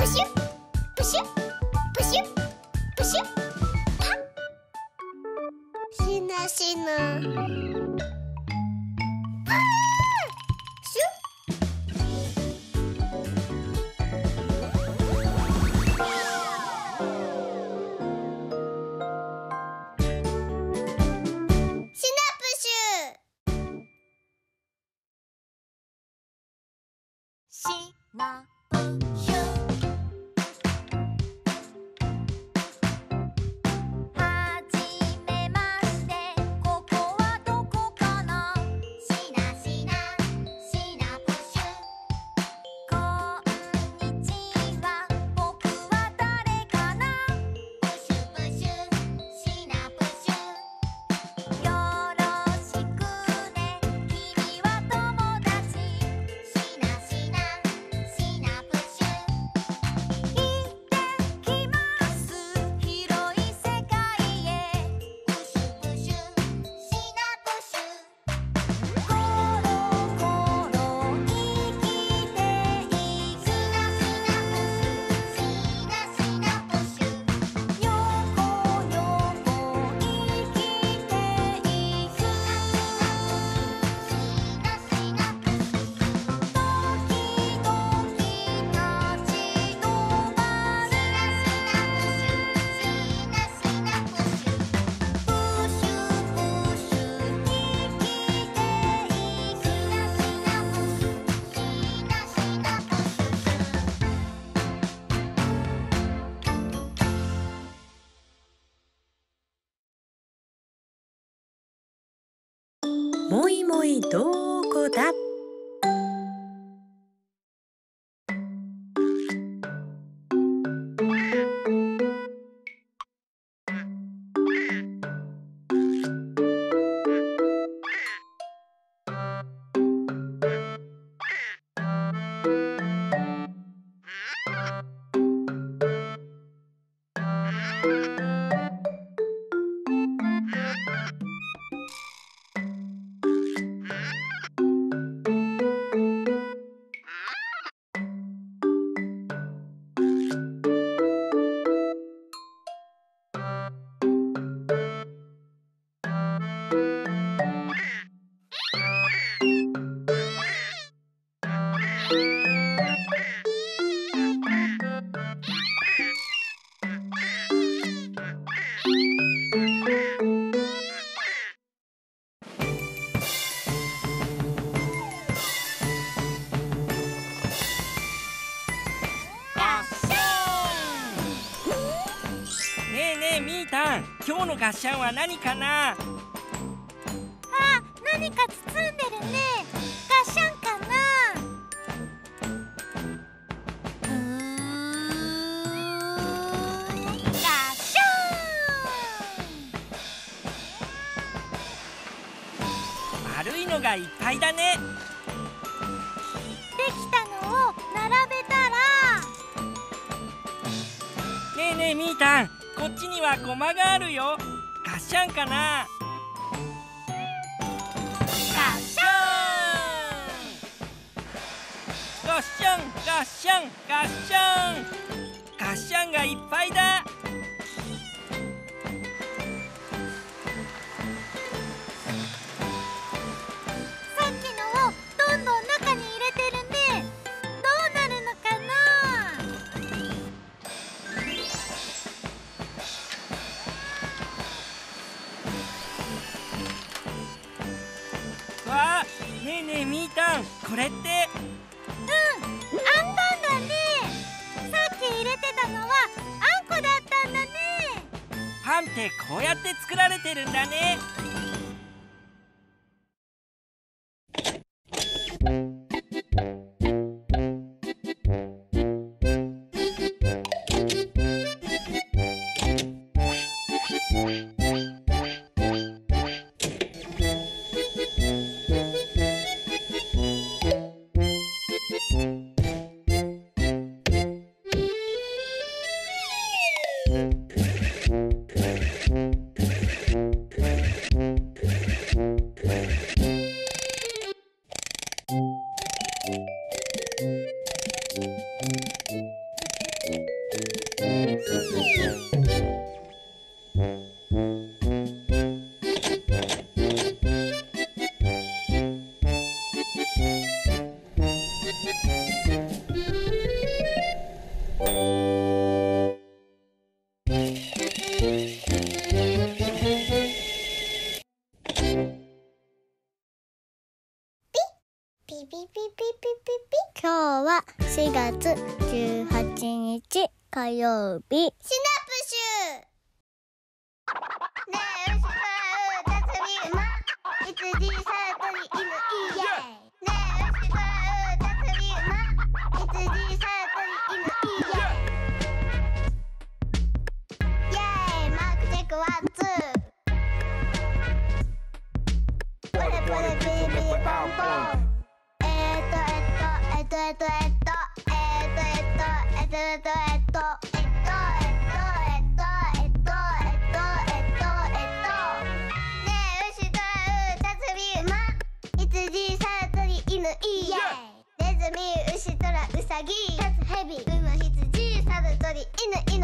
プシュプシュプシュプシュパどうのガッシャンは何かな？あ、何か包んでるね。ガッシャンかな？うーん、ガッシャン。丸いのがいっぱいだねできたのを並べたら、ねえねえみーたんこっちにはゴマがあるよ。ガッシャンかな？ガッシャンガッシャンガッシャンガッシャンガッシャンがいっぱいだ。ねえねえみーたんこれってうん、アンパンだね。さっき入れてたのはあんこだったんだね。パンってこうやって作られてるんだね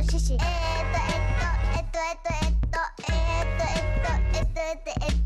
esto, esto, esto, esto, esto, esto, esto, esto, esto, esto, esto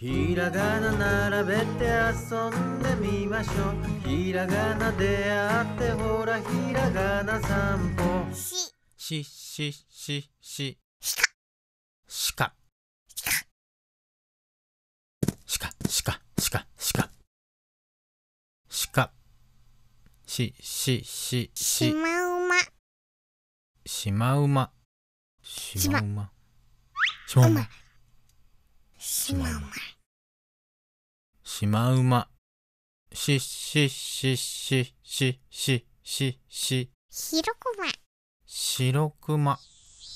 ひらがな並べて遊んでみましょう。ひらがなであってほらひらがな散歩。し。しししし。しか。しかしかしかしか。しか。しししし。しまうま。しまうま。しま。うま。しまうま。しまうましまうまししししししししひろくま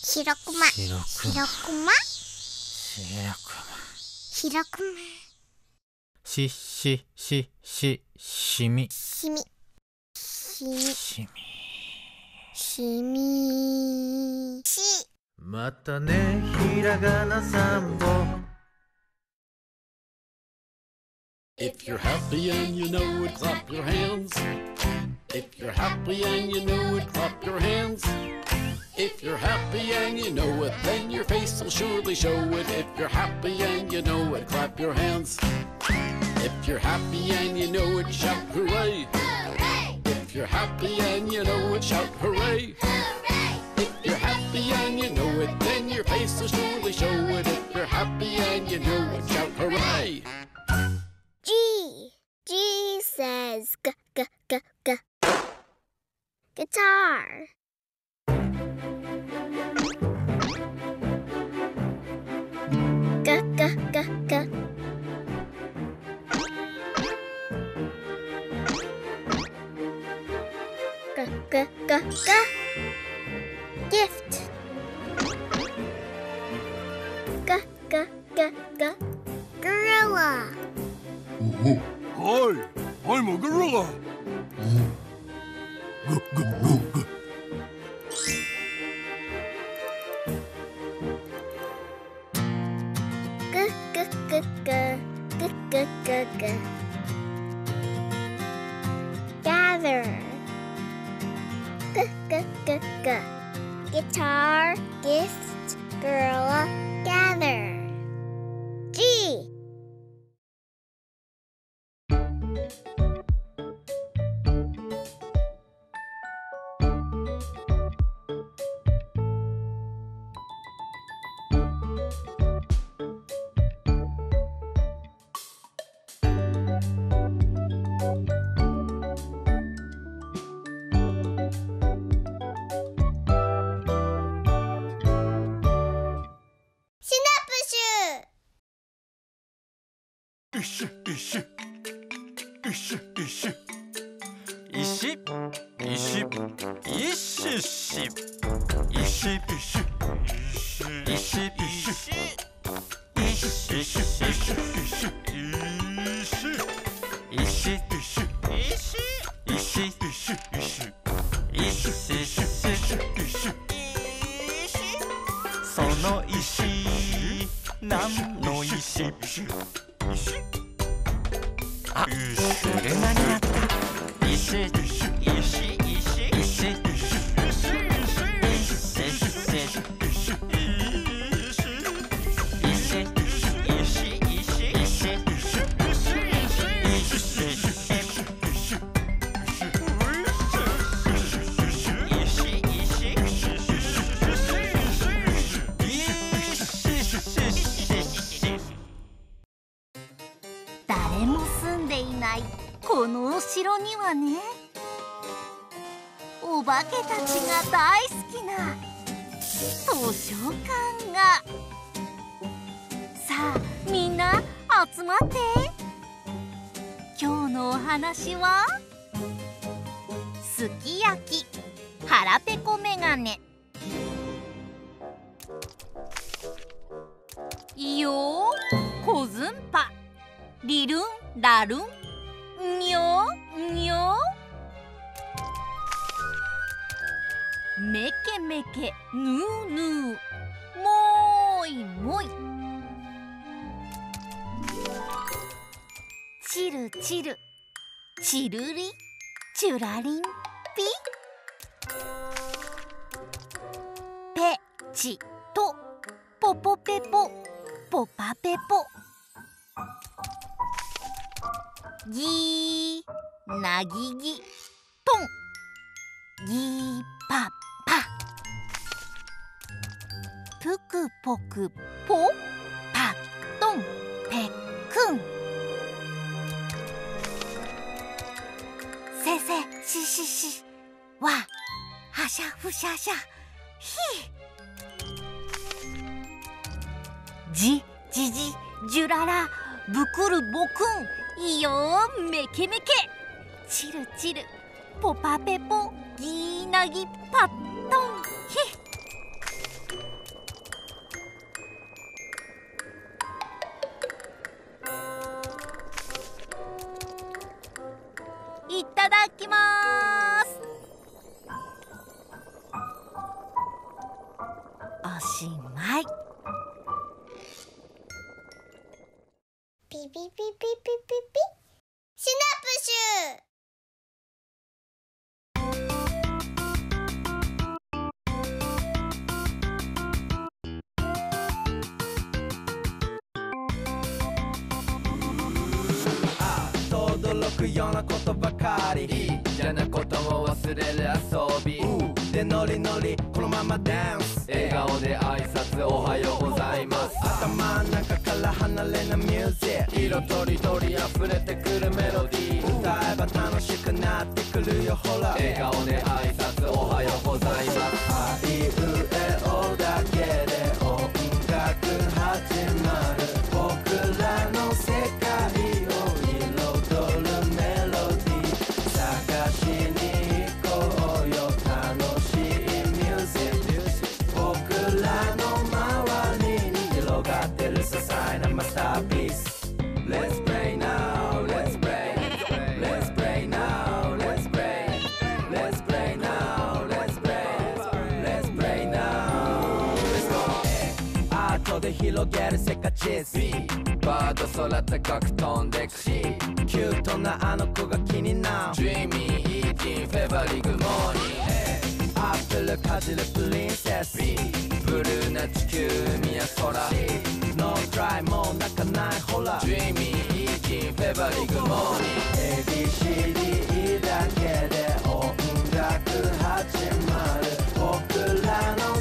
しろくまひろくましししししししみしみしみしみしみしまたねひらがな散歩 If you're happy and you know it, clap your hands. If you're happy and you know it, clap your hands. If you're happy and you know it, then your face will surely show it. If you're happy and you know it, clap your hands. If you're happy and you know it, shout hooray. If you're happy and you know it, shout hooray. If you're happy and you know it, then your face will surely show it. If you're happy and you know it, shout hooray. G. G says g g g g. Guitar. G g g g. G g g g. Gift. I'm a gorilla. ナプシュ Ishi, ishi. Ishi, ishi. 石石石石石石石石石 誰も住んでいないこのお城にはねお化けたちが大好きな図書館が。さあみんな集まって。今日のお話はすき焼き腹ペコメガネ。いいよーこずんぱ。リルンラルンにょにょめけめけぬーぬーもいもいちるちるちるりちゅらりんぴぺちとぽぽぺぽぽぱぺぽ。ギーなぎぎポンギーパパぷくぽくぽパットンペックンせせしししわはしゃふしゃしゃひじじじじゅららぶくるぼくん。いいよ。めけめけチルチル。ポパペポ。ギーナギパットン。ヒいただきます。轟くようなことばかり。嫌なことを忘れる遊び。でノリノリこのままダンス笑顔で挨拶おはようございます。頭の中から離れないミュージック色とりどり溢れてくるメロディー。歌えば楽しくなってくるよほら。笑顔で挨拶おはようございます。あいうえおだ。けワード空高く飛んでくしキュートなあの子が気になる Dreamy eating February good morning アップルかじるプリンセスブルーな地球海や空 No cry もう泣かないほら Dreamy eating February good morning ABCDE だけで音楽始まる僕らの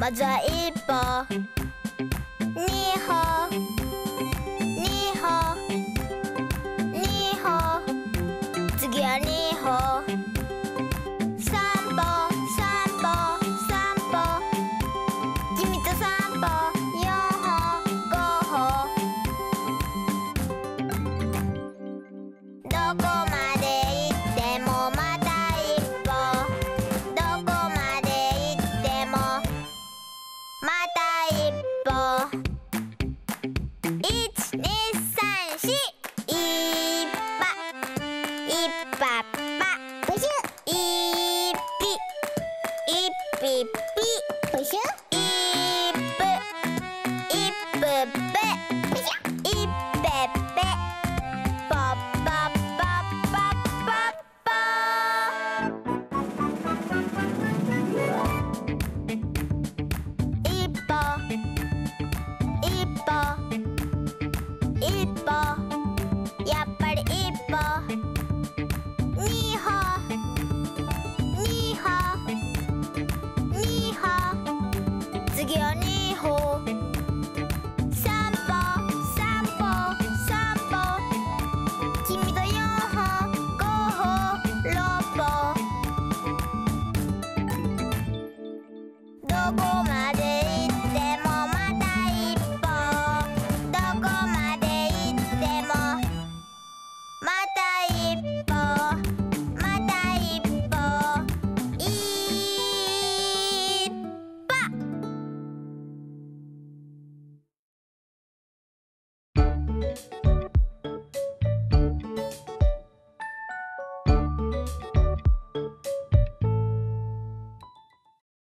맞아 이뻐.